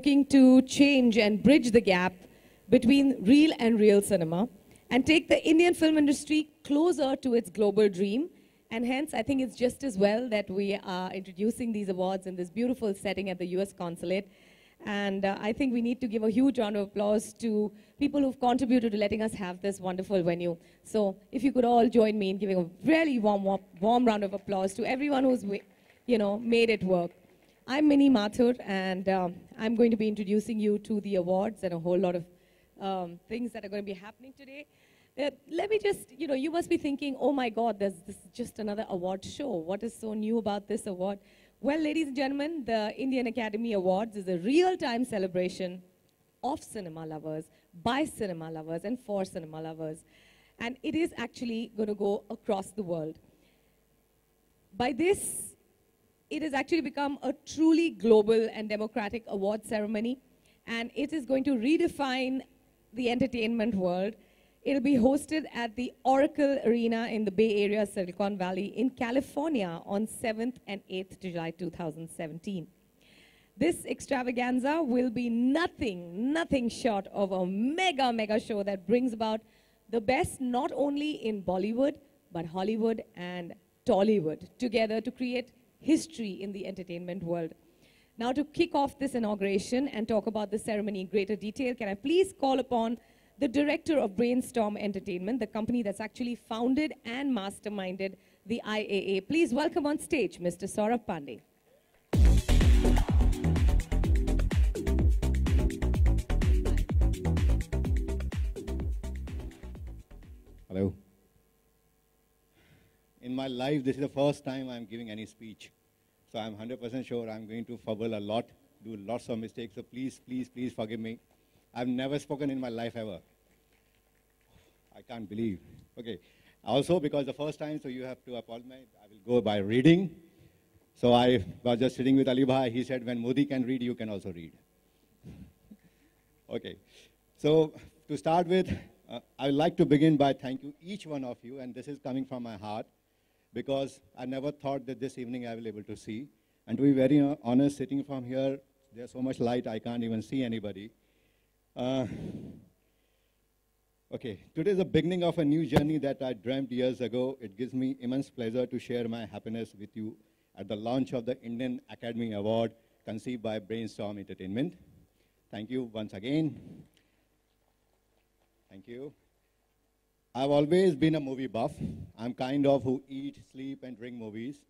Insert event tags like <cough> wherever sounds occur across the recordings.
looking to change and bridge the gap between real and real cinema and take the Indian film industry closer to its global dream. And hence, I think it's just as well that we are introducing these awards in this beautiful setting at the US Consulate. And uh, I think we need to give a huge round of applause to people who've contributed to letting us have this wonderful venue. So if you could all join me in giving a really warm, warm, warm round of applause to everyone who's, you know, made it work. I'm Minnie Mathur, and um, I'm going to be introducing you to the awards and a whole lot of um, things that are going to be happening today. Uh, let me just, you know, you must be thinking, oh my God, there's this is just another award show. What is so new about this award? Well, ladies and gentlemen, the Indian Academy Awards is a real-time celebration of cinema lovers, by cinema lovers, and for cinema lovers. And it is actually going to go across the world. By this, it has actually become a truly global and democratic award ceremony, and it is going to redefine the entertainment world. It'll be hosted at the Oracle Arena in the Bay Area, Silicon Valley, in California on 7th and 8th July 2017. This extravaganza will be nothing, nothing short of a mega, mega show that brings about the best not only in Bollywood, but Hollywood and Tollywood together to create history in the entertainment world. Now to kick off this inauguration and talk about the ceremony in greater detail, can I please call upon the director of Brainstorm Entertainment, the company that's actually founded and masterminded the IAA. Please welcome on stage Mr. Saurabh Pandey. Hello. In my life, this is the first time I'm giving any speech. So I'm 100% sure I'm going to fumble a lot, do lots of mistakes. So please, please, please forgive me. I've never spoken in my life ever. I can't believe. Okay. Also, because the first time, so you have to apologize. I will go by reading. So I was just sitting with Ali Bhai. He said, when Modi can read, you can also read. <laughs> okay. So to start with, uh, I would like to begin by thanking each one of you, and this is coming from my heart, because I never thought that this evening I will be able to see. And to be very honest, sitting from here, there's so much light, I can't even see anybody. Uh, okay, today is the beginning of a new journey that I dreamt years ago. It gives me immense pleasure to share my happiness with you at the launch of the Indian Academy Award conceived by Brainstorm Entertainment. Thank you once again. Thank you. I've always been a movie buff. I'm kind of who eat, sleep, and drink movies.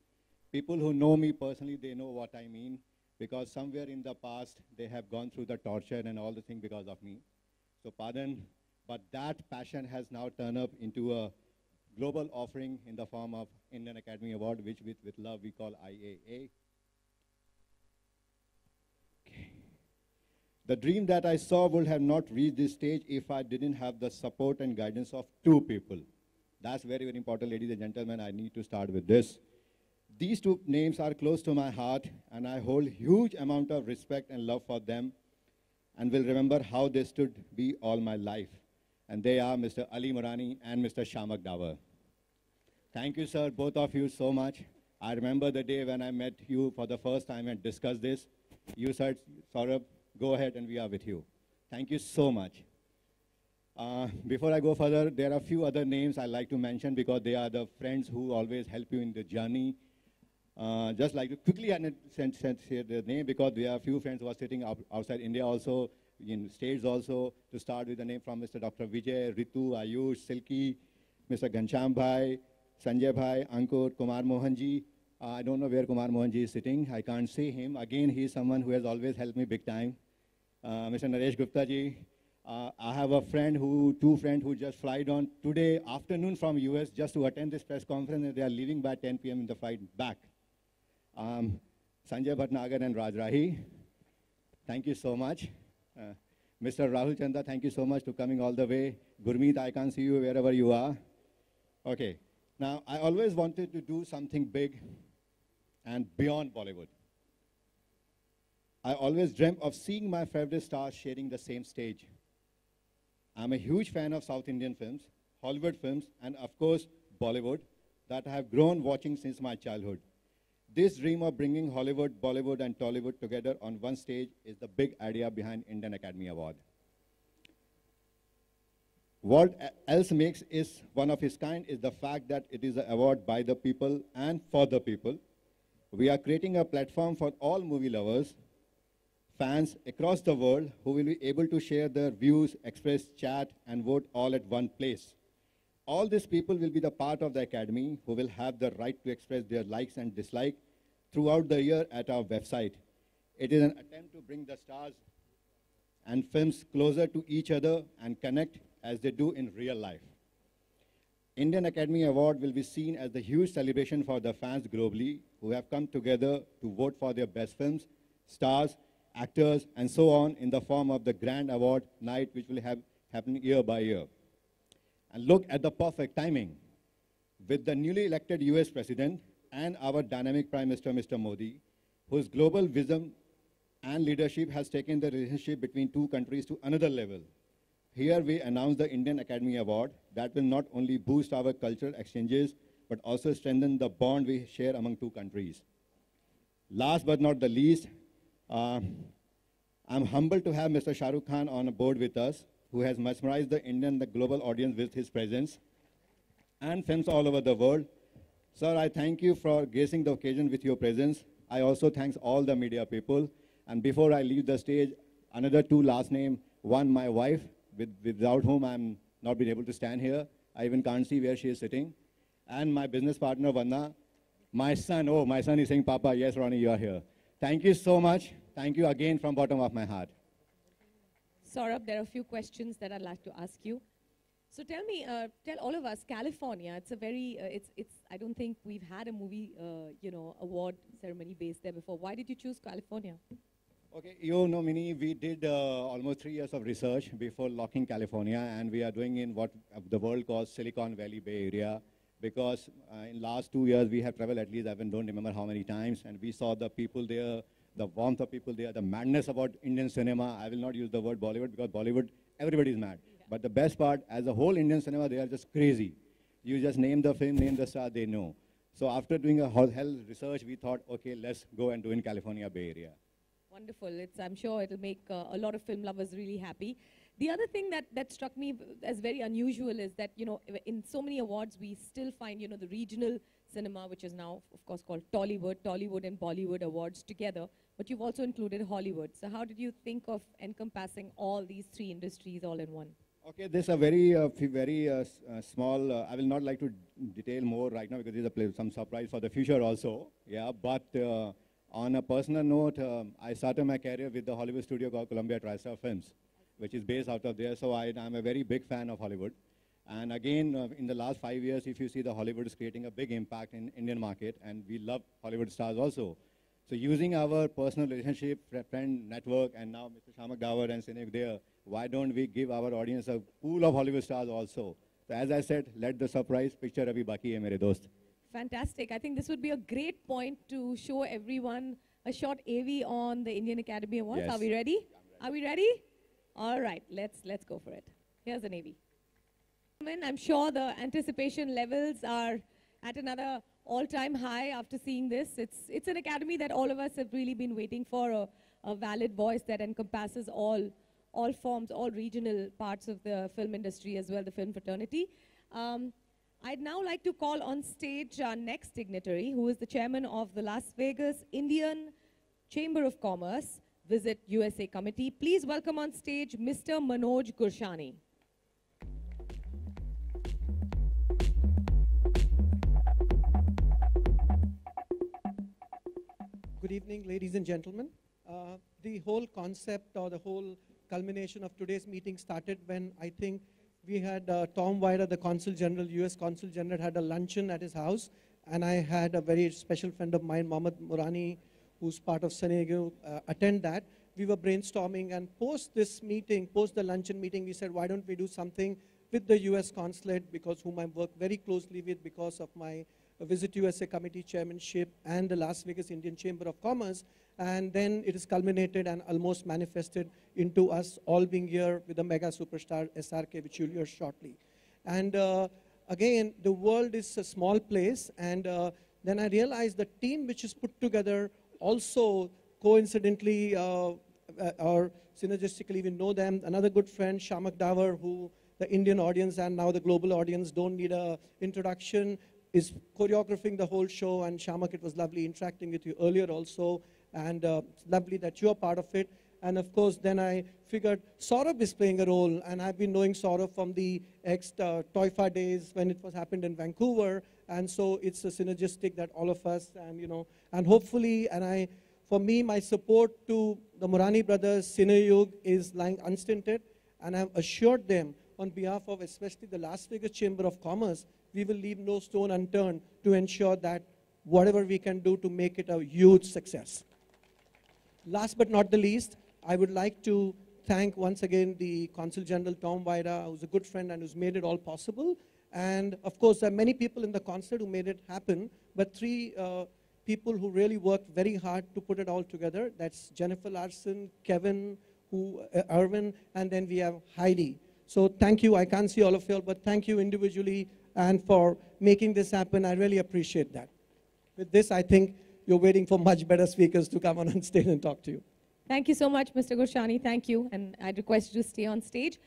People who know me personally, they know what I mean because somewhere in the past, they have gone through the torture and all the things because of me. So pardon, but that passion has now turned up into a global offering in the form of Indian Academy Award, which with, with love we call IAA. The dream that I saw would have not reached this stage if I didn't have the support and guidance of two people. That's very, very important, ladies and gentlemen. I need to start with this. These two names are close to my heart, and I hold huge amount of respect and love for them, and will remember how they stood be all my life. And they are Mr. Ali Morani and Mr. Shiamak Davar. Thank you, sir, both of you so much. I remember the day when I met you for the first time and discussed this. You said, Saurabh, go ahead and we are with you. Thank you so much. Uh, before I go further, there are a few other names I like to mention because they are the friends who always help you in the journey. Uh, just like to quickly send, send, share the name because there are a few friends who are sitting out, outside India also, in states also, to start with the name from Mr. Dr. Vijay, Ritu, Ayush, Silky, Mr. Gansham Bhai, Sanjay Bhai, Ankur, Kumar Mohanji. Uh, I don't know where Kumar Mohanji is sitting. I can't see him. Again, he is someone who has always helped me big time. Uh, Mr. Naresh Gupta ji. Uh, I have a friend who, two friends who just flied on today afternoon from US just to attend this press conference and they are leaving by 10 p.m. in the flight back. Um, Sanjay Bhatnagar and Raj Rahi, thank you so much. Uh, Mr. Rahul Chanda, thank you so much for coming all the way. Gurmeet, I can't see you wherever you are. Okay, now I always wanted to do something big and beyond Bollywood. I always dreamt of seeing my favorite stars sharing the same stage. I'm a huge fan of South Indian films, Hollywood films, and of course, Bollywood, that I have grown watching since my childhood. This dream of bringing Hollywood, Bollywood, and Tollywood together on one stage is the big idea behind Indian Academy Award. What else makes is one of its kind is the fact that it is an award by the people and for the people. We are creating a platform for all movie lovers, fans across the world who will be able to share their views, express, chat, and vote all at one place. All these people will be the part of the academy who will have the right to express their likes and dislikes throughout the year at our website. It is an attempt to bring the stars and films closer to each other and connect as they do in real life. Indian Academy Award will be seen as the huge celebration for the fans globally who have come together to vote for their best films, stars, actors, and so on in the form of the grand award night which will have happen year by year. And look at the perfect timing. With the newly elected US President and our dynamic Prime Minister, Mr. Modi, whose global vision and leadership has taken the relationship between two countries to another level. Here we announce the Indian Academy Award that will not only boost our cultural exchanges, but also strengthen the bond we share among two countries. Last but not the least, uh, I'm humbled to have Mr. Shah Rukh Khan on board with us, who has mesmerized the Indian, the global audience with his presence and films all over the world. Sir, I thank you for gracing the occasion with your presence. I also thank all the media people. And before I leave the stage, another two last name. One, my wife, with, without whom I'm not been able to stand here. I even can't see where she is sitting. And my business partner, Vanna. My son, oh, my son is saying, Papa, yes, Ronnie, you are here. Thank you so much. Thank you again from bottom of my heart. Saurabh, there are a few questions that I'd like to ask you. So tell me, uh, tell all of us, California, it's a very, uh, it's, it's, I don't think we've had a movie, uh, you know, award ceremony based there before. Why did you choose California? Okay, you know, Minnie, we did uh, almost three years of research before locking California, and we are doing in what the world calls Silicon Valley Bay Area, because uh, in last two years we have traveled at least, I don't remember how many times, and we saw the people there, the warmth of people there, the madness about Indian cinema. I will not use the word Bollywood because Bollywood, everybody is mad. But the best part, as a whole Indian cinema, they are just crazy. You just name the film, name the star, they know. So after doing a whole hell research, we thought, okay, let's go and do in California Bay Area. Wonderful. It's, I'm sure it'll make uh, a lot of film lovers really happy. The other thing that, that struck me as very unusual is that, you know, in so many awards, we still find, you know, the regional cinema, which is now, of course, called Tollywood, Tollywood and Bollywood awards together, but you've also included Hollywood. So how did you think of encompassing all these three industries all in one? Okay, this is a very, uh, very uh, uh, small, uh, I will not like to detail more right now because there's a some surprise for the future also, yeah, but uh, on a personal note, um, I started my career with the Hollywood studio called Columbia TriStar Films, which is based out of there. So I, am a very big fan of Hollywood. And again, uh, in the last five years, if you see the Hollywood is creating a big impact in Indian market, and we love Hollywood stars also. So using our personal relationship, friend network, and now Mr. Shiamak Davar and Sinek there, why don't we give our audience a pool of Hollywood stars also? So as I said, let the surprise picture abhi baki hai mere dost. Fantastic. I think this would be a great point to show everyone a short AV on the Indian Academy Awards. Yes. Are we ready? Are we ready? All right, let's, let's go for it. Here's an AV. I'm sure the anticipation levels are at another all-time high after seeing this. It's, it's an academy that all of us have really been waiting for, a, a valid voice that encompasses all, all forms, all regional parts of the film industry as well, the film fraternity. Um, I'd now like to call on stage our next dignitary, who is the chairman of the Las Vegas Indian Chamber of Commerce Visit USA Committee. Please welcome on stage Mr. Manoj Gurshani. Good evening, ladies and gentlemen. Uh, the whole concept or the whole culmination of today's meeting started when I think we had uh, Tom Vajda, the Consul General, US Consul General, had a luncheon at his house, and I had a very special friend of mine, Mohammad Morani, who's part of Cineyug, uh, attend that. We were brainstorming, and post this meeting, post the luncheon meeting, we said, why don't we do something with the US consulate, because whom I work very closely with because of my Visit USA Committee chairmanship and the Las Vegas Indian Chamber of Commerce, and then it is culminated and almost manifested into us all being here with the mega superstar SRK, which you'll hear shortly. And uh, again, the world is a small place, and uh, then I realized the team which is put together also coincidentally uh, uh, or synergistically we know them. Another good friend, Shiamak Davar, who the Indian audience and now the global audience don't need a introduction, is choreographing the whole show. And Shiamak, it was lovely interacting with you earlier also. And uh, lovely that you're part of it. And of course, then I figured Saurabh is playing a role, and I've been knowing Saurabh from the ex uh, Toifa days when it was happened in Vancouver, and so it's a synergistic that all of us, and you know, and hopefully, and I, for me, my support to the Morani brothers, Cineyug, is lying unstinted, and I've assured them on behalf of especially the Las Vegas Chamber of Commerce, we will leave no stone unturned to ensure that whatever we can do to make it a huge success. Last but not the least, I would like to thank once again the Consul General Tom Vajda, who's a good friend and who's made it all possible. And of course, there are many people in the consulate who made it happen, but three uh, people who really worked very hard to put it all together. That's Jennifer Larson, Kevin, who, uh, Irwin, and then we have Heidi. So thank you. I can't see all of you, but thank you individually and for making this happen. I really appreciate that. With this, I think you're waiting for much better speakers to come on stage and talk to you. Thank you so much, Mr. Gurshani. Thank you. And I'd request you to stay on stage.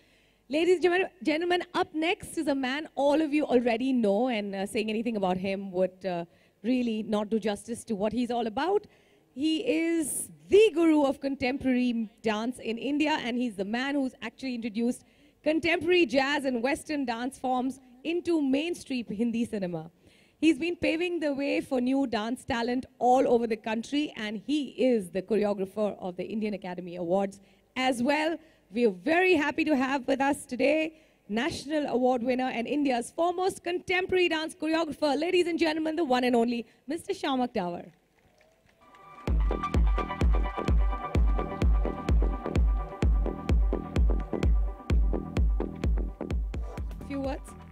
Ladies and gentlemen, up next is a man all of you already know, and uh, saying anything about him would uh, really not do justice to what he's all about. He is the guru of contemporary dance in India, and he's the man who's actually introduced contemporary jazz and Western dance forms into mainstream Hindi cinema. He's been paving the way for new dance talent all over the country, and he is the choreographer of the Indian Academy Awards as well. We are very happy to have with us today National Award winner and India's foremost contemporary dance choreographer, ladies and gentlemen, the one and only Mr. Shiamak Davar. Few words?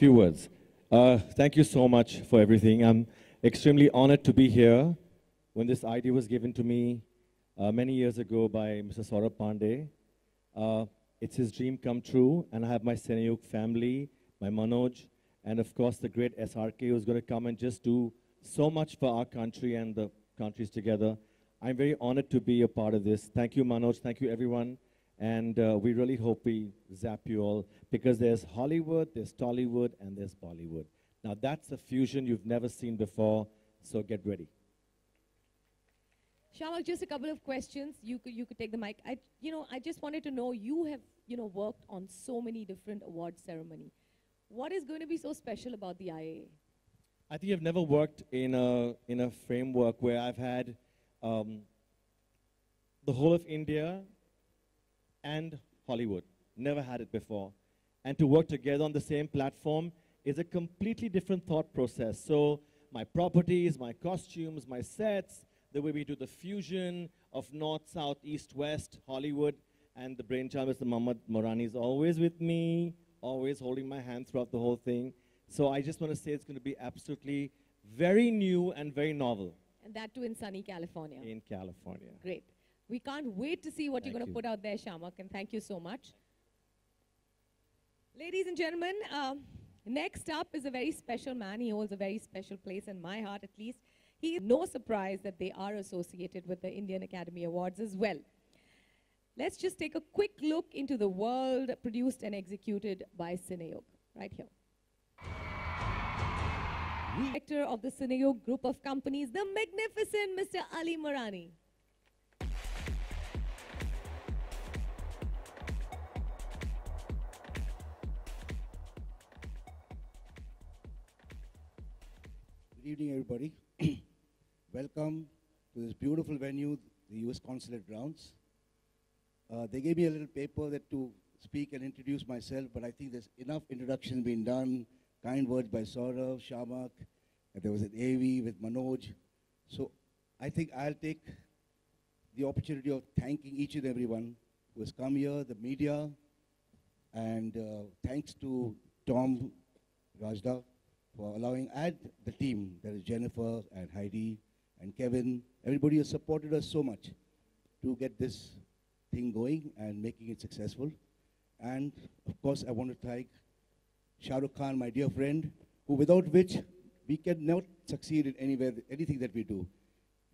Few words. Uh, thank you so much for everything. I'm extremely honored to be here. When this idea was given to me uh, many years ago by Mr. Saurabh Pandey, uh, it's his dream come true, and I have my Cineyug family, my Manoj, and of course the great SRK who's going to come and just do so much for our country and the countries together. I'm very honored to be a part of this. Thank you, Manoj. Thank you, everyone. And uh, we really hope we zap you all because there's Hollywood, there's Tollywood, and there's Bollywood. Now that's a fusion you've never seen before, so get ready. Shiamak, just a couple of questions. You could, you could take the mic. I, you know, I just wanted to know, you have, you know, worked on so many different award ceremony. What is going to be so special about the IAA? I think I've never worked in a, in a framework where I've had um, the whole of India and Hollywood. Never had it before. And to work together on the same platform is a completely different thought process. So my properties, my costumes, my sets, the way we do the fusion of north, south, east, west, Hollywood, and the brainchild, Mr. Mohammad Morani, is always with me, always holding my hand throughout the whole thing. So I just want to say it's going to be absolutely very new and very novel. And that too in sunny California. In California. Great. We can't wait to see what Thank you're going to you. put out there, Shiamak, and thank you so much. Ladies and gentlemen, um, next up is a very special man. He holds a very special place in my heart, at least. He is no surprise that they are associated with the Indian Academy Awards as well. Let's just take a quick look into the world produced and executed by Cineyug, right here. Director of the Cineyug group of companies, the magnificent Mr. Ali Morani. Evening, everybody. <clears throat> Welcome to this beautiful venue, the U.S. Consulate grounds. Uh, they gave me a little paper that to speak and introduce myself, but I think there's enough introduction being done. Kind words by Saurabh, Shiamak, and there was an AV with Manoj. So I think I'll take the opportunity of thanking each and everyone who has come here, the media, and uh, thanks to Tom Vajda for allowing, and the team, that is Jennifer and Heidi and Kevin. Everybody has supported us so much to get this thing going and making it successful. And of course, I want to thank Shah Rukh Khan, my dear friend, who without which we cannot succeed in anywhere, anything that we do.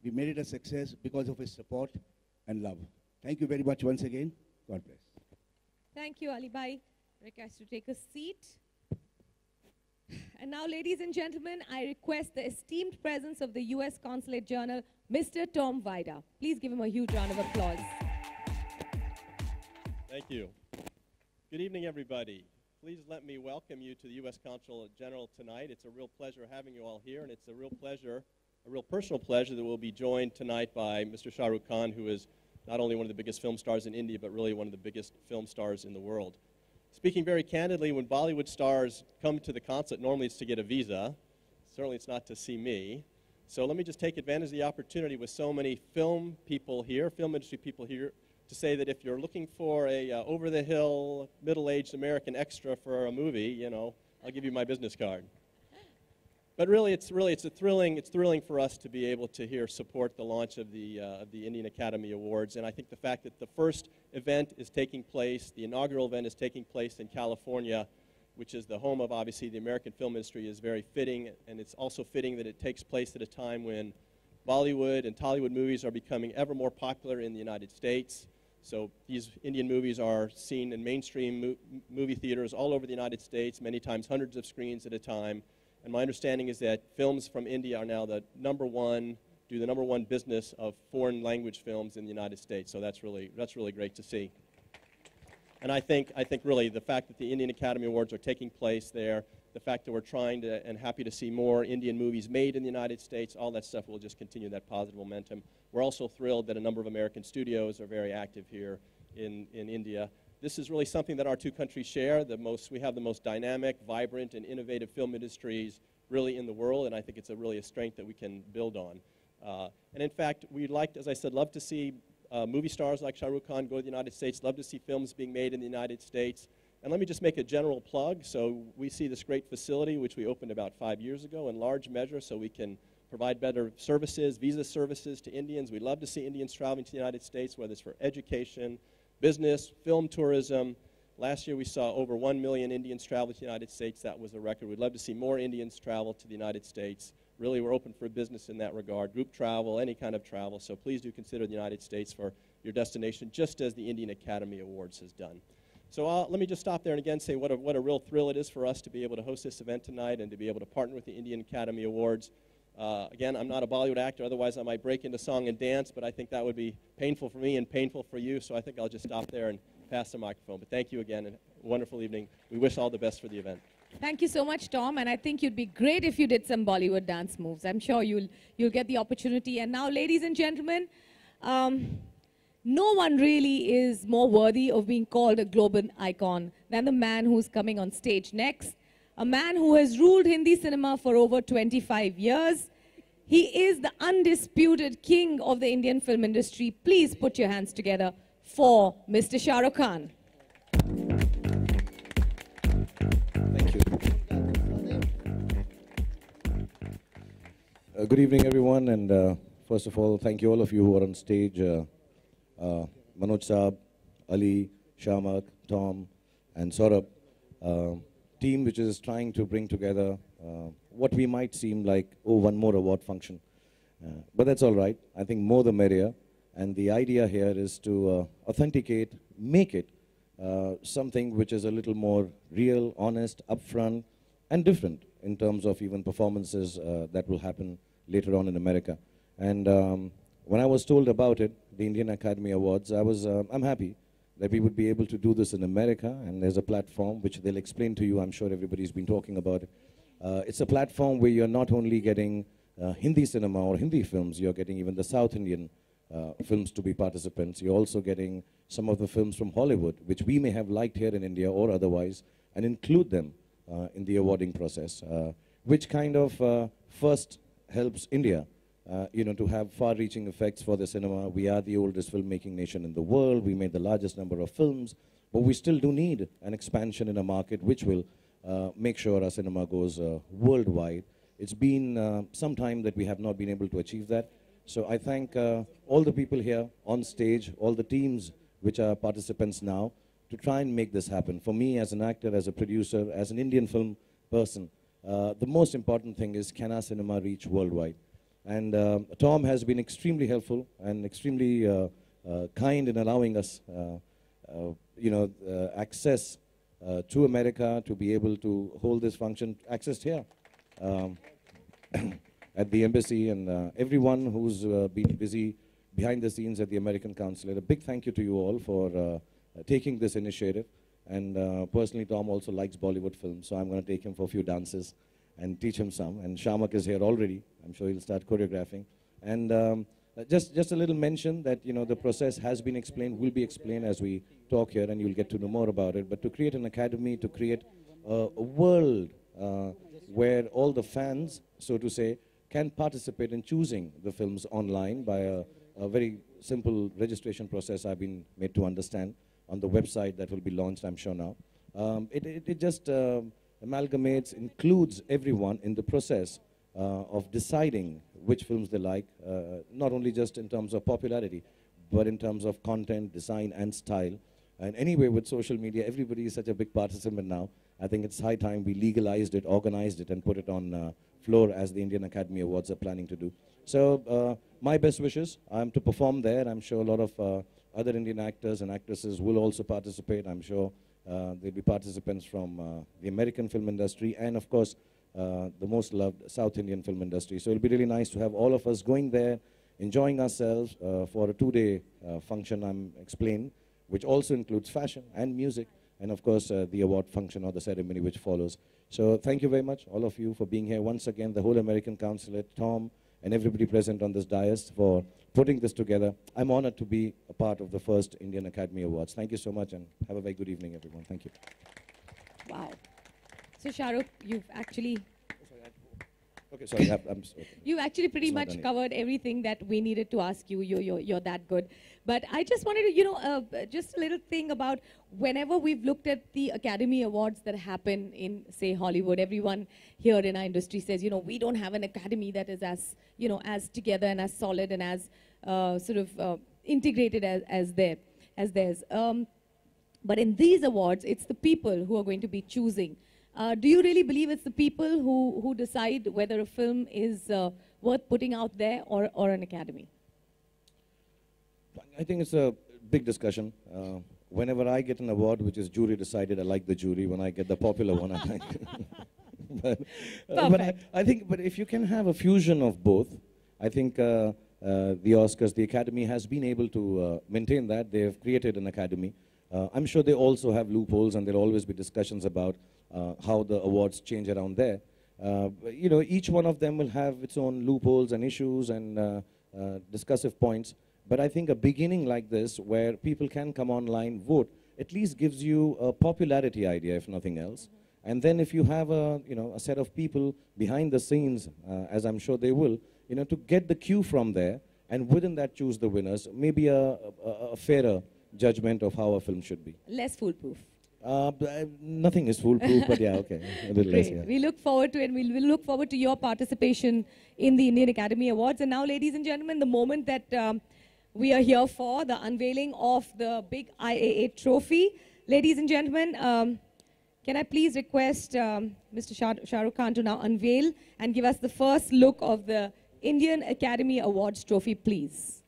We made it a success because of his support and love. Thank you very much once again. God bless. Thank you, Ali Bhai. Request to take a seat. And now, ladies and gentlemen, I request the esteemed presence of the U.S. Consulate Journal, Mr. Tom Vajda. Please give him a huge round of applause. Thank you. Good evening, everybody. Please let me welcome you to the U.S. Consulate General tonight. It's a real pleasure having you all here, and it's a real pleasure, a real personal pleasure that we'll be joined tonight by Mr. Shah Rukh Khan, who is not only one of the biggest film stars in India, but really one of the biggest film stars in the world. Speaking very candidly, when Bollywood stars come to the consulate, normally it's to get a visa. Certainly it's not to see me. So let me just take advantage of the opportunity with so many film people here, film industry people here, to say that if you're looking for a uh, over-the-hill, middle-aged American extra for a movie, you know, I'll give you my business card. But really, it's really it's a thrilling it's thrilling for us to be able to here support the launch of the uh, of the Indian Academy Awards, and I think the fact that the first event is taking place, the inaugural event is taking place in California, which is the home of obviously the American film industry, is very fitting, and it's also fitting that it takes place at a time when Bollywood and Tollywood movies are becoming ever more popular in the United States. So these Indian movies are seen in mainstream mo movie theaters all over the United States, many times hundreds of screens at a time. And my understanding is that films from India are now the number one, do the number one business of foreign language films in the United States. So that's really, that's really great to see. And I think, I think really the fact that the Indian Academy Awards are taking place there, the fact that we're trying to and happy to see more Indian movies made in the United States, all that stuff will just continue that positive momentum. We're also thrilled that a number of American studios are very active here in, in India. This is really something that our two countries share. The most, we have the most dynamic, vibrant, and innovative film industries really in the world, and I think it's a really a strength that we can build on. Uh, and in fact, we'd like, as I said, love to see uh, movie stars like Shah Rukh Khan go to the United States, love to see films being made in the United States. And let me just make a general plug. So we see this great facility, which we opened about five years ago, in large measure so we can provide better services, visa services to Indians. We love to see Indians traveling to the United States, whether it's for education, business, film tourism. Last year we saw over 1 million Indians travel to the United States. That was a record. We'd love to see more Indians travel to the United States. Really, we're open for business in that regard, group travel, any kind of travel. So please do consider the United States for your destination, just as the Indian Academy Awards has done. So uh, let me just stop there and again say what a, what a real thrill it is for us to be able to host this event tonight and to be able to partner with the Indian Academy Awards. Uh, again, I'm not a Bollywood actor, otherwise I might break into song and dance, but I think that would be painful for me and painful for you, so I think I'll just stop there and pass the microphone. But thank you again, and wonderful evening. We wish all the best for the event. Thank you so much, Tom. And I think you'd be great if you did some Bollywood dance moves. I'm sure you'll, you'll get the opportunity. And now, ladies and gentlemen, um, no one really is more worthy of being called a global icon than the man who's coming on stage next. A man who has ruled Hindi cinema for over 25 years. He is the undisputed king of the Indian film industry. Please put your hands together for Mr. Shah Rukh Khan. Thank you. Uh, good evening, everyone, and uh, first of all, thank you all of you who are on stage. Uh, uh, Manoj Saab, Ali, Shiamak, Tom, and Saurabh. Team which is trying to bring together uh, what we might seem like, oh, one more award function. Uh, but that's all right. I think more the merrier. And the idea here is to uh, authenticate, make it uh, something which is a little more real, honest, upfront, and different in terms of even performances uh, that will happen later on in America. And um, when I was told about it, the Indian Academy Awards, I was, uh, I'm happy that we would be able to do this in America, and there's a platform which they'll explain to you. I'm sure everybody's been talking about it. Uh, it's a platform where you're not only getting uh, Hindi cinema or Hindi films, you're getting even the South Indian uh, films to be participants. You're also getting some of the films from Hollywood, which we may have liked here in India or otherwise, and include them uh, in the awarding process, uh, which kind of uh, first helps India uh, you know, to have far-reaching effects for the cinema. We are the oldest filmmaking nation in the world. We made the largest number of films, but we still do need an expansion in a market which will uh, make sure our cinema goes uh, worldwide. It's been uh, some time that we have not been able to achieve that. So I thank uh, all the people here on stage, all the teams which are participants now, to try and make this happen. For me, as an actor, as a producer, as an Indian film person, uh, the most important thing is can our cinema reach worldwide? And um, Tom has been extremely helpful and extremely uh, uh, kind in allowing us, uh, uh, you know, uh, access to America to be able to hold this function, accessed here um, <coughs> at the embassy, and everyone who's been busy behind the scenes at the American consulate. A big thank you to you all for taking this initiative. And personally, Tom also likes Bollywood films, so I'm going to take him for a few dances and teach him some. And Shiamak is here already. I'm sure he'll start choreographing. And um, uh, just, just a little mention that, you know, the process has been explained, will be explained as we talk here, and you'll get to know more about it. But to create an academy, to create a, a world uh, where all the fans, so to say, can participate in choosing the films online by a, a very simple registration process I've been made to understand on the website that will be launched, I'm sure now. Um, it, it, it just um amalgamates, includes everyone in the process uh, of deciding which films they like, uh, not only just in terms of popularity, but in terms of content, design, and style. And anyway, with social media, everybody is such a big participant now. I think it's high time we legalized it, organized it, and put it on uh, floor as the Indian Academy Awards are planning to do. So uh, my best wishes. I'm to perform there. I'm sure a lot of uh, other Indian actors and actresses will also participate. I'm sure there'll be participants from uh, the American film industry and, of course, uh, the most loved South Indian film industry. So it'll be really nice to have all of us going there, enjoying ourselves uh, for a two-day uh, function I'm explaining, which also includes fashion and music, and of course uh, the award function or the ceremony which follows. So thank you very much, all of you, for being here once again, the whole American Consulate, Tom, and everybody present on this dais for putting this together. I'm honored to be a part of the first Indian Academy Awards. Thank you so much, and have a very good evening, everyone. Thank you. Wow. So, Shahrukh, you've actually Okay, sorry, I'm, I'm sorry. You actually pretty It's much covered everything that we needed to ask you. You're, you're, you're that good. But I just wanted to, you know, uh, just a little thing about whenever we've looked at the Academy Awards that happen in, say, Hollywood, everyone here in our industry says, you know, we don't have an academy that is as, you know, as together and as solid and as uh, sort of uh, integrated as, as, their, as theirs. Um, but in these awards, it's the people who are going to be choosing. Uh, do you really believe it's the people who, who decide whether a film is uh, worth putting out there or, or an academy? I think it's a big discussion. Uh, whenever I get an award which is jury decided, I like the jury. When I get the popular one, I like. <laughs> but, uh, but I, I think, but if you can have a fusion of both, I think uh, uh, the Oscars, the Academy has been able to uh, maintain that. They have created an academy. Uh, I'm sure they also have loopholes, and there'll always be discussions about how the awards change around there. Uh, you know, each one of them will have its own loopholes and issues and uh, uh, discussive points. But I think a beginning like this, where people can come online, vote, at least gives you a popularity idea, if nothing else. And then if you have a, you know, a set of people behind the scenes, uh, as I'm sure they will, you know, to get the cue from there, and within that choose the winners, maybe a, a, a fairer judgment of how a film should be. Less foolproof. Uh, uh, nothing is foolproof, but yeah, okay, a little less, <laughs> Great. yeah. We look forward to it. and We'll, we'll look forward to your participation in the Indian Academy Awards. And now, ladies and gentlemen, the moment that um, we are here for, the unveiling of the big IAA trophy. Ladies and gentlemen, um, can I please request um, Mr. Shah, Shah Rukh Khan to now unveil and give us the first look of the Indian Academy Awards trophy, please?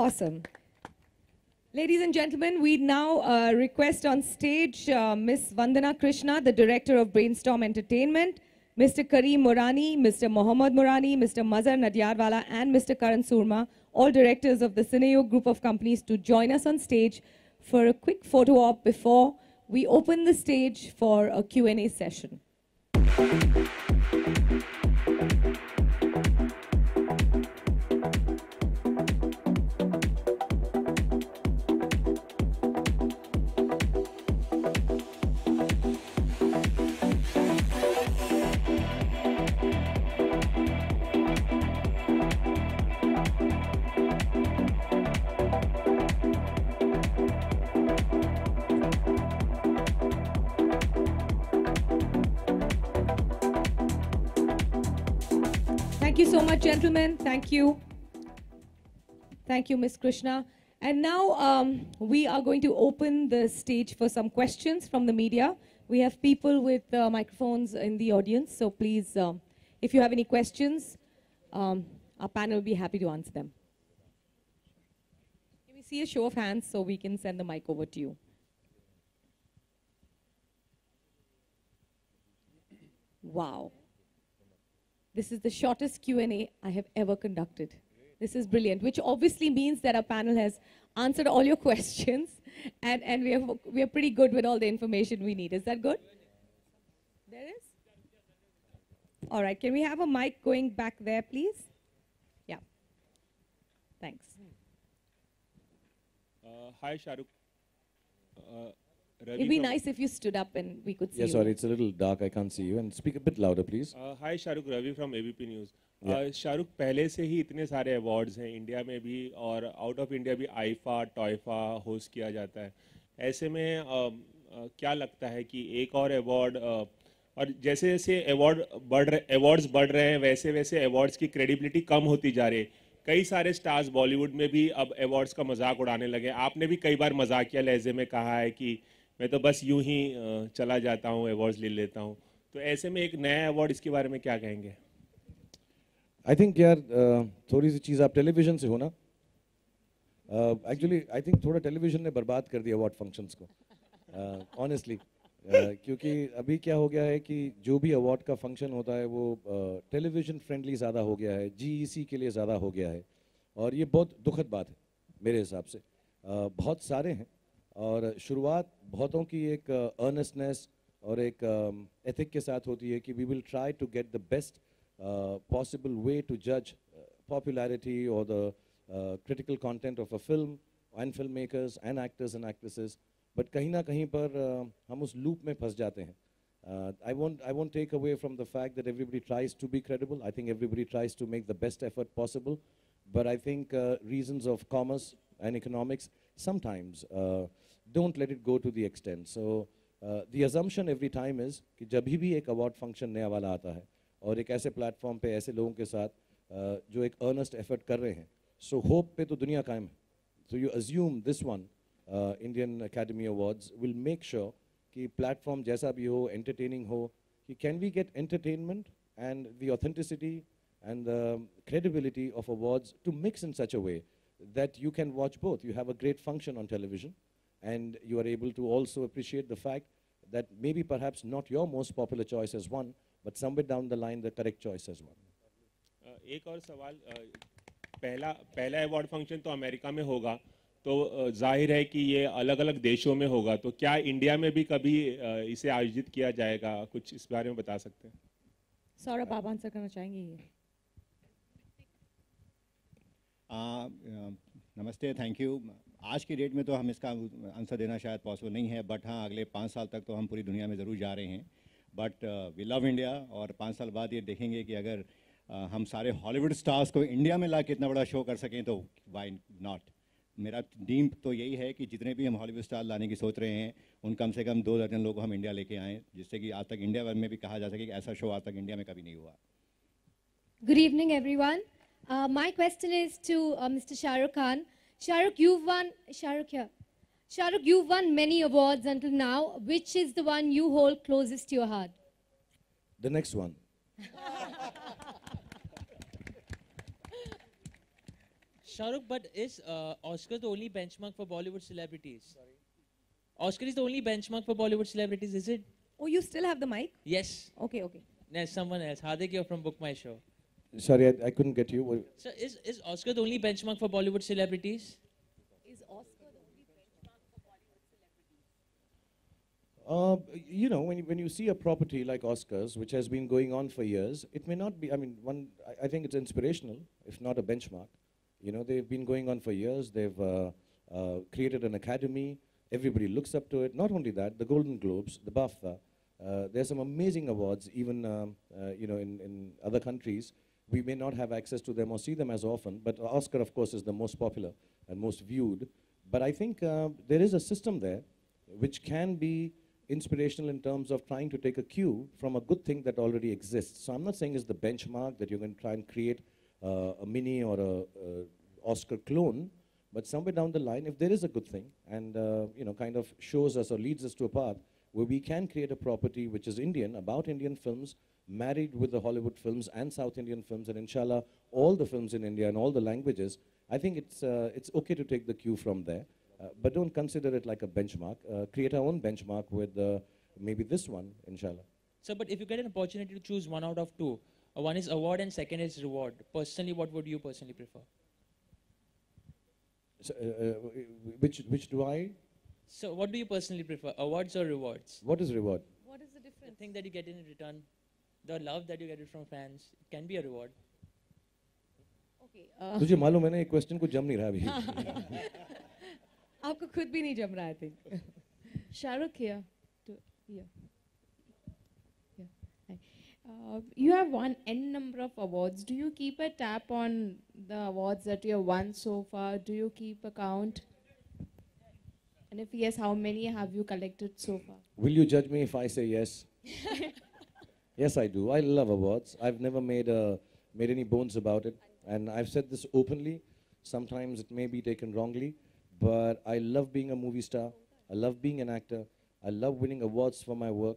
Awesome. Ladies and gentlemen, we now uh, request on stage uh, Ms. Vandana Krishna, the director of Brainstorm Entertainment, Mr. Kareem Morani, Mr. Mohammad Morani, Mr. Mazhar Nadiadwala, and Mr. Karan Surma, all directors of the Cineyug group of companies, to join us on stage for a quick photo op before we open the stage for a Q&A session. So much, gentlemen. Thank you. Thank you, Ms. Krishna. And now um, we are going to open the stage for some questions from the media. We have people with uh, microphones in the audience, so please, um, if you have any questions, um, our panel will be happy to answer them. Can we see a show of hands so we can send the mic over to you? Wow. This is the shortest Q&A I have ever conducted. This is brilliant, which obviously means that our panel has answered all your <laughs> questions and, and we, are, we are pretty good with all the information we need. Is that good? There is? All right, can we have a mic going back there, please? Yeah. Thanks. Uh, hi, Shahrukh. Uh, Ravi It'd be nice if you stood up and we could see Yeah, you. sorry, it's a little dark. I can't see you. And speak a bit louder, please. Uh, hi, Shahrukh Ravi from ABP news Yeah. Shahrukh पहले से ही इतने सारे awards हैं India में भी और out of India भी IIFA TOIFA host किया जाता है ऐसे में अ, अ, क्या लगता है कि एक और अवार्ड और जैसे जैसे अवार्ड बढ़ रहे अवार्ड्स बढ़ रहे हैं वैसे वैसे अवार्ड्स की क्रेडिबिलिटी कम होती जा रही है कई सारे स्टार्स बॉलीवुड में भी अब अवार्ड्स का मज़ाक उड़ाने लगे आपने भी कई बार मजाकिया लहजे में कहा है कि मैं तो बस यूँ ही चला जाता हूँ अवार्ड्स ले लेता हूँ। तो ऐसे में एक नया अवार्ड इसके बारे में क्या कहेंगे? आई थिंक यार uh, थोड़ी सी चीज़ आप टेलीविज़न से हो ना? एक्चुअली आई थिंक थोड़ा टेलीविज़न ने बर्बाद कर दिया अवार्ड फ़ंक्शंस को। ऑनेस्टली uh, uh, क्योंकि अभी क्या हो गया है कि जो भी अवार्ड का फ़ंक्शन होता है वो टेलीविज़न फ्रेंडली ज़्यादा हो गया है जीईसी के लिए ज़्यादा हो गया है। और ये बहुत दुखद बात है मेरे हिसाब से। uh, बहुत सारे हैं और शुरुआत बहुतों की एक अर्नेसनेस और एक एथिक के साथ होती है कि we will try to get the best possible way to जज पॉपुलैरिटी और the critical content of a film and film makers and actors and actresses but कहीं ना कहीं पर uh, हम उस लूप में फंस जाते हैं। I want I want take away from the fact that everybody tries to be credible I think everybody tries to make the best effort possible but I think reasons of commerce and economics sometimes don't let it go to the extent so uh, the assumption every time is कि जब भी एक award function नया वाला आता है और एक ऐसे प्लेटफॉर्म पे ऐसे लोगों के साथ uh, जो एक अर्नेस्ट एफर्ट कर रहे हैं सो होप पे तो दुनिया कायम है so you assume this one Indian academy awards will make sure कि प्लेटफॉर्म जैसा भी हो एंटरटेनिंग हो कि can we get entertainment and the authenticity and the credibility of awards to mix in such a way that you can watch both. You have a great function on television, and you are able to also appreciate the fact that maybe perhaps not your most popular choice has won, but somewhere down the line the correct choice has won. अ, एक और सवाल अ, पहला पहला award function तो America में होगा तो ज़ाहिर है कि ये अलग अलग देशों में होगा तो क्या इंडिया में भी कभी इसे आयोजित किया जाएगा कुछ इस बारे में बता सकते हैं सौरभ आप आंसर करना चाहेंगे ये नमस्ते थैंक यू आज की डेट में तो हम इसका आंसर देना शायद पॉसिबल नहीं है बट हाँ अगले पाँच साल तक तो हम पूरी दुनिया में ज़रूर जा रहे हैं। बट वी लव इंडिया और पाँच साल बाद ये देखेंगे कि अगर आ, हम सारे हॉलीवुड स्टार्स को इंडिया में ला के इतना बड़ा शो कर सकें तो वाई नॉट मेरा ड्रीम तो यही है कि जितने भी हम हॉलीवुड स्टार लाने की सोच रहे हैं उन कम से कम दो दर्जन लोग हम इंडिया लेके आएँ जिससे कि आज तक इंडिया में भी कहा जा सके कि ऐसा शो आज तक इंडिया में कभी नहीं हुआ। Good evening everyone my question is to mister Shahrukh Shah Rukh Khan. Shah Rukh, you've won. Shah Rukh here. Shah Rukh, you've won many awards until now. Which is the one you hold closest to your heart? The next one. Shahrukh, but is uh, Oscar the only benchmark for Bollywood celebrities? Sorry. Oscar is the only benchmark for Bollywood celebrities, is it? oh you still have the mic Yes. okay okay There's someone else. Hardik, you're from Book My Show. Sorry, I, I couldn't get you. What- So is, is Oscar the only benchmark for Bollywood celebrities? is oscar the only Uh, you know, when you, when you see a property like Oscars, which has been going on for years, it may not be, I mean, one, I, I think it's inspirational, if not a benchmark. You know, they've been going on for years. They've uh, uh, created an academy. Everybody looks up to it. Not only that, the Golden Globes, the BAFTA, uh, there's some amazing awards, even, um, uh, you know, in, in other countries. We may not have access to them or see them as often, but Oscar, of course, is the most popular and most viewed. But I think uh, there is a system there which can be inspirational in terms of trying to take a cue from a good thing that already exists. So I'm not saying it's the benchmark that you're going to try and create uh, a mini or a, a Oscar clone, but somewhere down the line, if there is a good thing and uh, you know kind of shows us or leads us to a path where we can create a property which is Indian about Indian films, married with the Hollywood films and South Indian films, and inshallah all the films in India and all the languages, I think it's uh, it's okay to take the cue from there. Uh, but don't consider it like a benchmark. Uh, create our own benchmark with uh, maybe this one, inshallah. So, but if you get an opportunity to choose one out of two, uh, one is award and second is reward. Personally, what would you personally prefer? So, uh, which, which do I? So, what do you personally prefer, awards or rewards? What is reward? What is the The thing that you get in return, the love that you get it from fans, it can be a reward. Okay. Uh, <laughs> तुझे मालूम है ना ये question को जम नहीं रहा अभी <laughs> आपको खुद भी नहीं जम रहा I think Shahrukh here. To, here. Yeah. Hi. Uh, you have won n number of awards. Do you keep a tap on the awards that you have won so far? Do you keep a count? And if yes, how many have you collected so far? Will you judge me if I say yes? <laughs> yes, I do. I love awards. I've never made, a, made any bones about it. And I've said this openly. Sometimes it may be taken wrongly. But I love being a movie star. I love being an actor. I love winning awards for my work.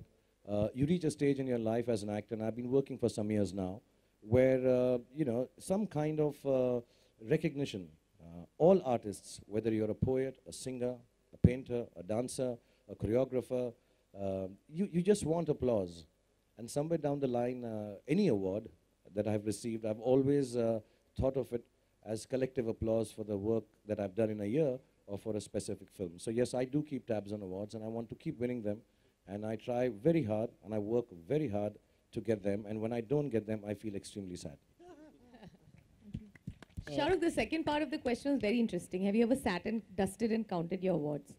Uh, you reach a stage in your life as an actor, and I've been working for some years now, where, uh, you know, some kind of uh, recognition. Uh, all artists, whether you're a poet, a singer, a painter, a dancer, a choreographer, uh, you, you just want applause. And somewhere down the line, uh, any award that I've received, I've always uh, thought of it as collective applause for the work that I've done in a year or for a specific film. So yes, I do keep tabs on awards and I want to keep winning them. And I try very hard and I work very hard to get them. And when I don't get them, I feel extremely sad. Shahrukh, the second part of the question was very interesting. Have you ever sat and dusted and counted your awards?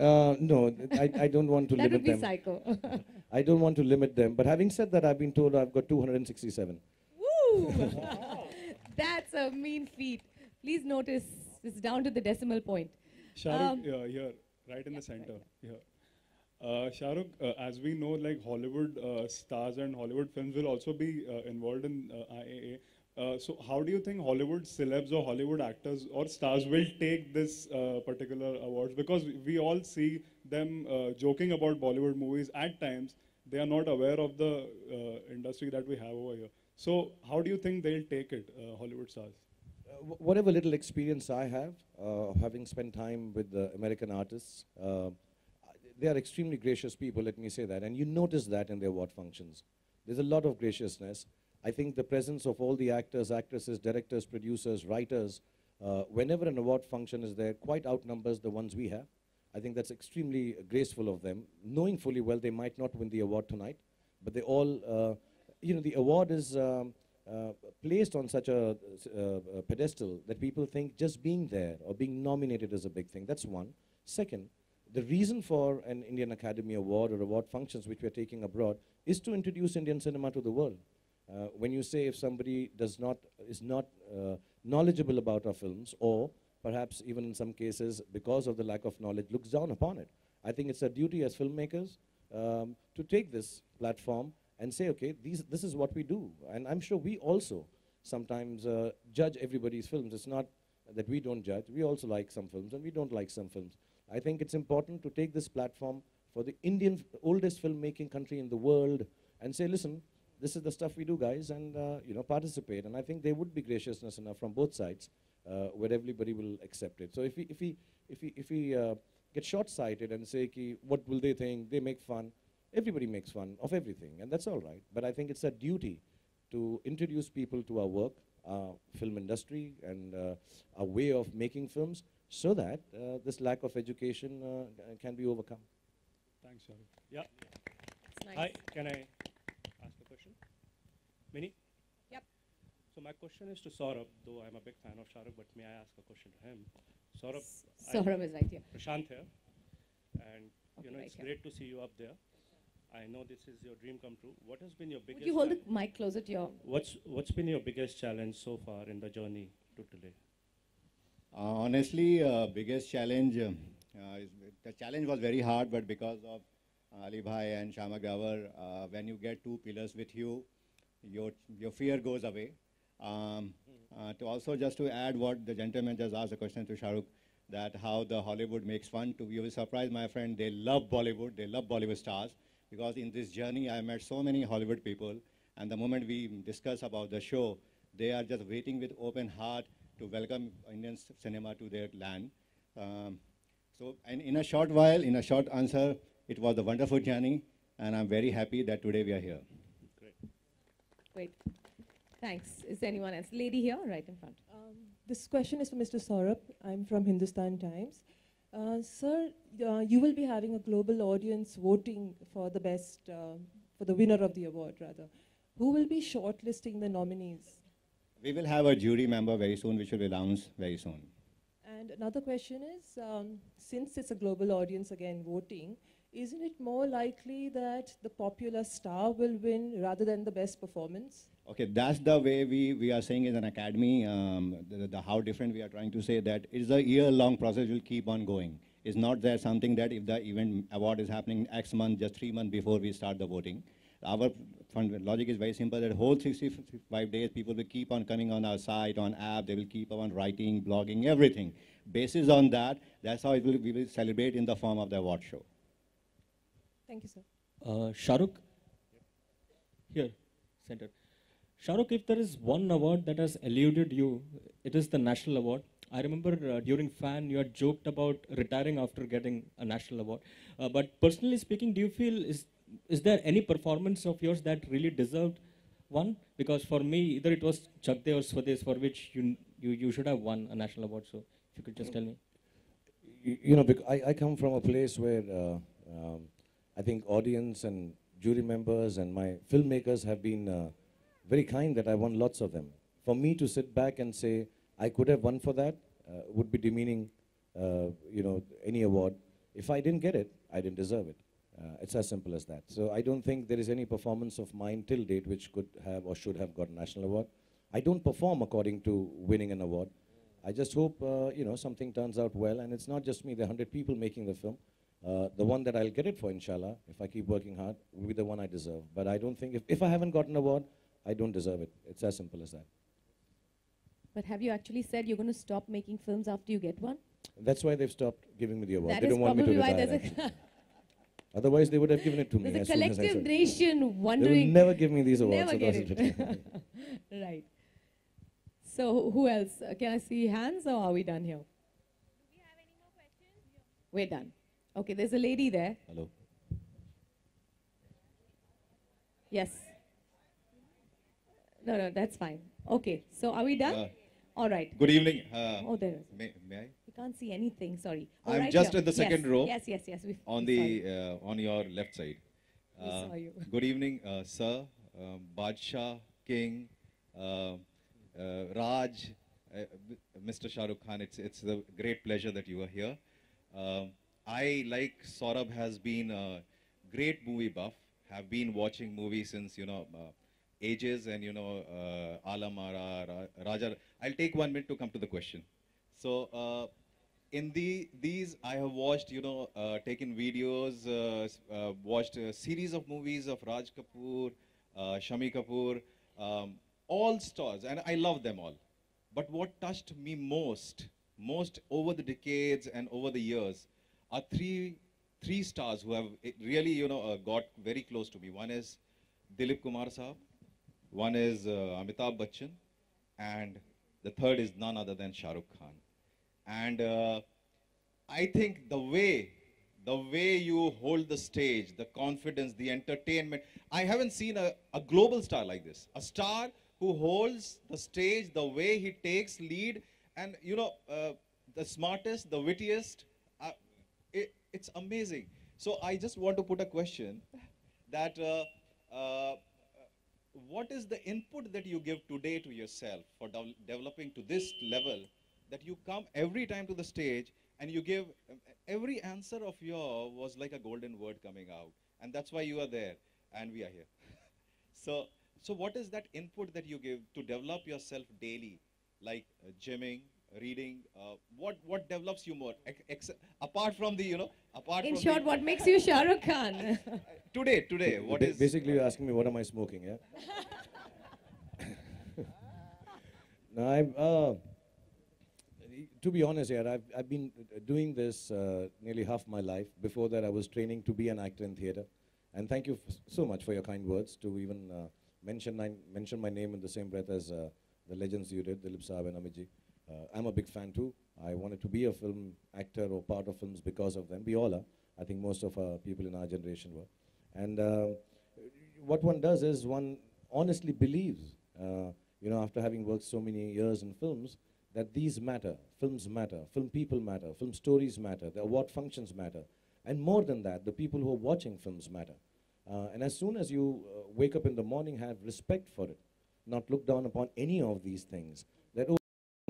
Uh, no, I, I don't want to <laughs> that limit would be them. psycho. <laughs> I don't want to limit them. But having said that, I've been told I've got 267. Woo! <laughs> That's a mean feat. Please notice it's down to the decimal point. Shahrukh, Um, uh, here, right in the center. Here. Uh, Shahrukh, uh, as we know, like Hollywood uh, stars and Hollywood films will also be uh, involved in uh, IAA. Uh, so, how do you think Hollywood celebs or Hollywood actors or stars will take this uh, particular award? Because we all see them uh, joking about Bollywood movies at times. They are not aware of the uh, industry that we have over here. So, how do you think they'll take it, uh, Hollywood stars? Whatever little experience I have, having spent time with the American artists, they are extremely gracious people, let me say that. And you notice that in their award functions. There's a lot of graciousness. I think the presence of all the actors, actresses, directors, producers, writers, uh, whenever an award function is there, quite outnumbers the ones we have. I think that's extremely graceful of them, knowing fully well they might not win the award tonight, but they all, uh, you know, the award is um, uh, placed on such a, uh, a pedestal that people think just being there or being nominated is a big thing. That's one. Second, the reason for an Indian Academy Award or award functions which we are taking abroad is to introduce Indian cinema to the world. Uh, when you say if somebody does not is not uh, knowledgeable about our films, or perhaps even in some cases because of the lack of knowledge, looks down upon it, I think it's a duty as filmmakers um, to take this platform and say, okay, these, this is what we do, and I'm sure we also sometimes uh, judge everybody's films. It's not that we don't judge; we also like some films, and we don't like some films. I think it's important to take this platform for the Indian oldest filmmaking country in the world and say, listen, this is the stuff we do, guys, and uh, you know, participate. And I think there would be graciousness enough from both sides, uh, where everybody will accept it. So if we if we if we if we uh, get short-sighted and say, Ki, what will they think? They make fun. Everybody makes fun of everything, and that's all right. But I think it's a duty to introduce people to our work, our film industry, and uh, our way of making films, so that uh, this lack of education uh, can be overcome. Thanks, Shahrukh. Yeah. nice. Hi, can I ask a question? Minnie? Yep. So my question is to Saurabh, though I'm a big fan of Shahrukh, but may I ask a question to him? Saurabh, I- Saurabh is right here. Prashant here, and you know right it's here. great to see you up there. I know this is your dream come true. What has been your biggest? Would you hold the challenge- mic closer to your... What's what's been your biggest challenge so far in the journey to today? Uh, honestly, uh, biggest challenge, uh, uh, is, the challenge was very hard, but because of Ali Bhai and Shiamak Davar, uh, when you get two pillars with you, your, your fear goes away. Um, uh, to also just to add what the gentleman just asked a question to Shahrukh, that how the Hollywood makes fun. To you will surprise my friend, they love Bollywood, they love Bollywood stars, because in this journey I met so many Hollywood people, and the moment we discuss about the show, they are just waiting with open heart to welcome Indian cinema to their land. Um, so, and in a short while, in a short answer, it was a wonderful journey, and I'm very happy that today we are here. Great. Thanks. Is there anyone else? Lady here, right in front. Um, This question is for Mr. Saurabh. I'm from Hindustan Times. Uh, sir, uh, you will be having a global audience voting for the best, uh, for the winner of the award, rather. Who will be shortlisting the nominees? We will have a jury member very soon, which will be announced very soon. And another question is, um, since it's a global audience again voting, isn't it more likely that the popular star will win rather than the best performance? Okay, that's the way we, we are saying in an academy, um, the, the how different we are trying to say that it's a year-long process will keep on going. It's not that something that if the event award is happening X month, just three months before we start the voting. Our logic is very simple, that whole 65 days, people will keep on coming on our site, on app, they will keep on writing, blogging, everything. Basis on that, that's how it will, we will celebrate in the form of the award show. Thank you, sir. Uh, Shahrukh? Here, center. Shahrukh, if there is one award that has eluded you, it is the national award. I remember uh, during FAN, you had joked about retiring after getting a national award. Uh, but personally speaking, do you feel, is, is there any performance of yours that really deserved one? Because for me, either it was Chak De or Swades for which you, you, you should have won a national award. So if you could just tell me. you, you know, bec- I, I come from a place where uh, um, I think audience and jury members and my filmmakers have been uh, very kind that I won lots of them. For me to sit back and say I could have won for that uh, would be demeaning, uh, you know, any award. If I didn't get it, I didn't deserve it. Uh, it's as simple as that. So I don't think there is any performance of mine till date which could have or should have got a national award. I don't perform according to winning an award. I just hope uh, you know something turns out well, and it's not just me. There are hundred people making the film. Uh, the one that I'll get it for, inshallah, if I keep working hard, will be the one I deserve. But I don't think if, if I haven't got an award, I don't deserve it. It's as simple as that. But have you actually said you're going to stop making films after you get one? That's why they've stopped giving me the award. That they don't want me to probably why retire. there's. <laughs> Otherwise, they would have given it to me. There's as a soon as I collective said. nation They will never give me these awards. Never get it. <laughs> right. So who else? Uh, Can I see hands or are we done here? Do we have any more questions? We're done. Okay, there's a lady there. Hello. Yes. No, no, that's fine. Okay, so are we done? Uh, All right. Good evening. Uh, oh, there is. May, may I? We can't see anything. Sorry. I'm right just here. in the second yes. row. Yes, yes, yes. We, on the uh, on your left side. We saw you. Good evening, uh, sir, um, Badshah, King, uh, uh, Raj, uh, Mr. Shah Rukh Khan. It's it's a great pleasure that you are here. Um, I like Saurabh has been a great movie buff. Have been watching movies since you know uh, ages, and you know uh, Alam Ara, Ra- Raja. I'll take one minute to come to the question. So. Uh, in the these I have watched, you know, uh, taken videos, uh, uh, watched a series of movies of Raj Kapoor, uh, Shami Kapoor, um, all stars, and I love them all. But what touched me most, most over the decades and over the years, are three three stars who have really, you know, uh, got very close to me. One is Dilip Kumar Saab, one is uh, Amitabh Bachchan, and the third is none other than Shah Rukh Khan. And uh, I think the way, the way you hold the stage, the confidence, the entertainment, I haven't seen a, a global star like this. A star who holds the stage, the way he takes lead, and you know, uh, the smartest, the wittiest, it, it's amazing. So I just want to put a question that uh, uh, what is the input that you give today to yourself for devel- developing to this level that you come every time to the stage and you give um, every answer of your was like a golden word coming out and that's why you are there and we are here <laughs> so so what is that input that you give to develop yourself daily like uh, gymming reading. Uh, what what develops you more? Ex- ex- apart from the you know, apart from In from short, the, what makes you Shah Rukh Khan? <laughs> today today what Ba- is Basically, you're asking me what am I smoking, yeah? <laughs> no, I've, uh, to be honest, yeah, I've, I've been doing this uh, nearly half my life. Before that, I was training to be an actor in theatre. And thank you f- so much for your kind words to even uh, mention, my, mention my name in the same breath as uh, the legends you did, Dilip Saab and Amitji. Uh, I'm a big fan too. I wanted to be a film actor or part of films because of them. We all are. I think most of our people in our generation were. And uh, what one does is one honestly believes, uh, you know, after having worked so many years in films, that these matter. Films matter. Film people matter. Film stories matter. The award functions matter. And more than that, the people who are watching films matter. Uh, and as soon as you uh, wake up in the morning, have respect for it, not look down upon any of these things.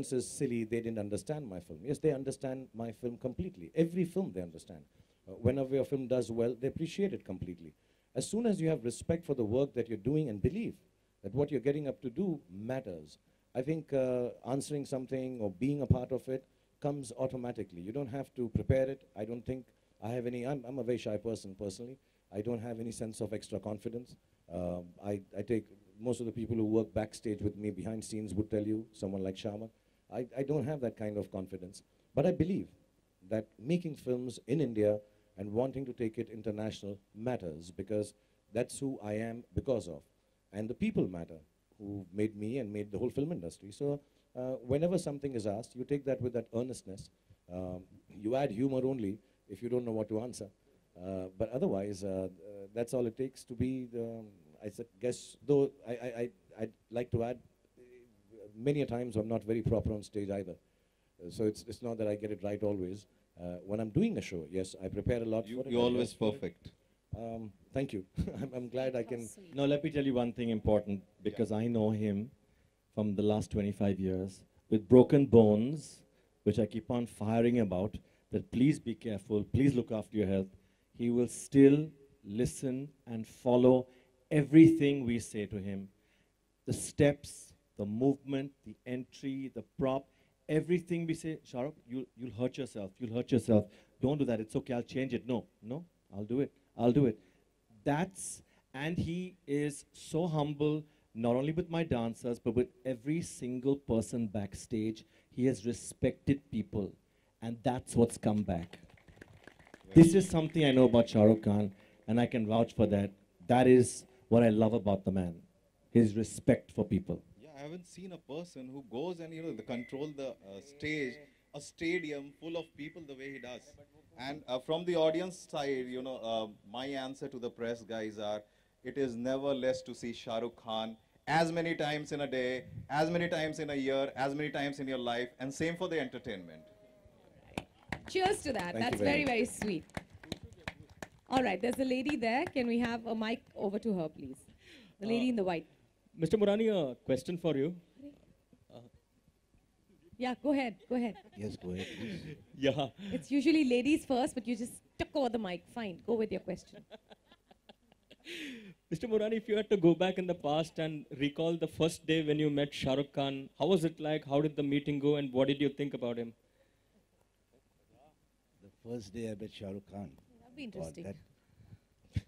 Is silly. They didn't understand my film. Yes, they understand my film completely. Every film they understand. Uh, whenever your film does well, they appreciate it completely. As soon as you have respect for the work that you're doing and believe that what you're getting up to do matters, I think uh, answering something or being a part of it comes automatically. You don't have to prepare it. I don't think I have any. I'm, I'm a very shy person personally. I don't have any sense of extra confidence. Um, I, I take most of the people who work backstage with me behind scenes would tell you, someone like Sharma, I, I don't have that kind of confidence. But I believe that making films in India and wanting to take it international matters because that's who I am because of. And the people matter who made me and made the whole film industry. So uh, whenever something is asked, you take that with that earnestness. Um, you add humor only if you don't know what to answer. Uh, but otherwise, uh, uh, that's all it takes to be the, I guess, though I, I, I'd like to add, many a times I'm not very proper on stage either. Uh, so it's, it's not that I get it right always. Uh, when I'm doing a show, yes, I prepare a lot You- for it. you're always work for it. perfect. Um, thank you. <laughs> I'm, I'm glad I can. No, let me tell you one thing important because I know him from the last 25 years with broken bones, which I keep on firing about. That please be careful, please look after your health. He will still listen and follow everything we say to him. The steps, the movement, the entry, the prop, everything we say, Shahrukh, you'll, you'll hurt yourself, you'll hurt yourself. Don't do that, it's okay, I'll change it. No, no, I'll do it, I'll do it. That's, and he is so humble, not only with my dancers, but with every single person backstage. He has respected people, and that's what's come back. This is something I know about Shah Rukh Khan, and I can vouch for that. That is what I love about the man, his respect for people. Yeah, I haven't seen a person who goes and you know the control the uh, stage, a stadium full of people the way he does. And uh, from the audience side, you know, uh, my answer to the press guys are, it is never less to see Shah Rukh Khan as many times in a day, as many times in a year, as many times in your life, and same for the entertainment. Cheers to that. Thank That's very very, very sweet. All right, there's a lady there. Can we have a mic over to her, please? The lady in the white. Mr. Morani, a question for you. Yeah, go ahead. Go ahead. Yes, go ahead, please. Yeah. It's usually ladies first, but you just took over the mic. Fine, go with your question. <laughs> Mr. Morani, if you had to go back in the past and recall the first day when you met Shah Rukh Khan, how was it like? How did the meeting go, and what did you think about him? The first day I met Shah Rukh Khan. That'd be God, interesting. that-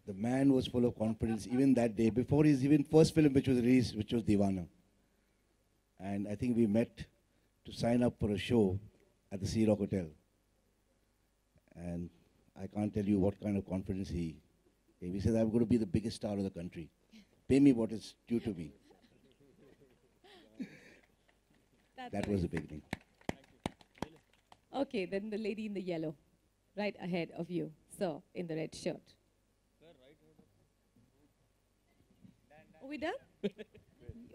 the man was full of confidence even that day, before his even first film, which was released, which was Deewana. And I think we met to sign up for a show at the Sea Rock Hotel. And I can't tell you what kind of confidence he gave. He said, I'm going to be the biggest star of the country. Pay me what is due to me. That was the beginning. Okay, then the lady in the yellow, right ahead of you, sir, in the red shirt. We done? <laughs>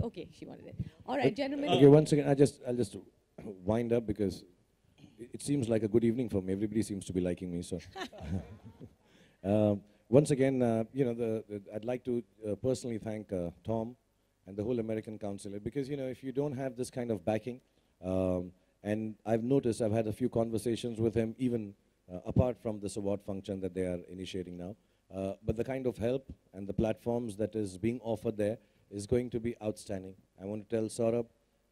okay, she wanted it. All right, gentlemen. Okay, one second. I just, I'll just wind up because it, it seems like a good evening for me. Everybody seems to be liking me. So, <laughs> <laughs> um, once again, uh, you know, the, the, I'd like to uh, personally thank uh, Tom and the whole American Council because you know, if you don't have this kind of backing, um, and I've noticed, I've had a few conversations with him, even uh, apart from this award function that they are initiating now. Uh, but the kind of help and the platforms that is being offered there is going to be outstanding. I want to tell Saurabh,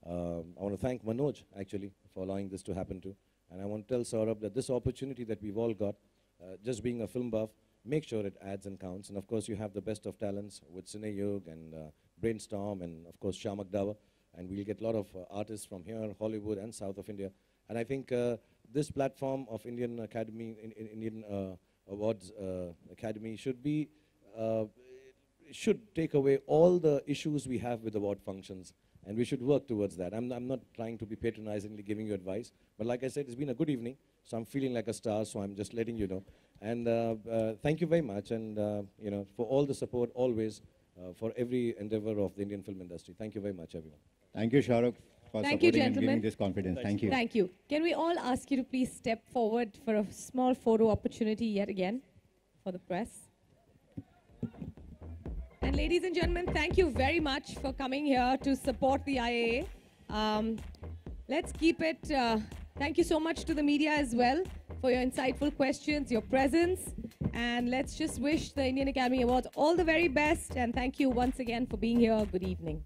um, I want to thank Manoj actually for allowing this to happen to. And I want to tell Saurabh that this opportunity that we've all got, uh, just being a film buff, make sure it adds and counts. And of course, you have the best of talents with Cineyug and uh, Brainstorm and of course Shiamak Davar. And we'll get a lot of uh, artists from here, Hollywood and South of India. And I think uh, this platform of Indian Academy, in, in Indian uh, Awards uh, Academy should be, uh, should take away all the issues we have with award functions. And we should work towards that. I'm, I'm not trying to be patronizingly giving you advice, but like I said, it's been a good evening, so I'm feeling like a star, so I'm just letting you know. And uh, uh, thank you very much, and uh, you know, for all the support always uh, for every endeavor of the Indian film industry. Thank you very much, everyone. Thank you, Shahrukh, for Thank you, supporting and gentlemen. giving this confidence. Thank you. Thank you. Can we all ask you to please step forward for a small photo opportunity yet again for the press? And ladies and gentlemen, thank you very much for coming here to support the IAA. Um, let's keep it. Uh, thank you so much to the media as well for your insightful questions, your presence. And let's just wish the Indian Academy Awards all the very best. And thank you once again for being here. Good evening.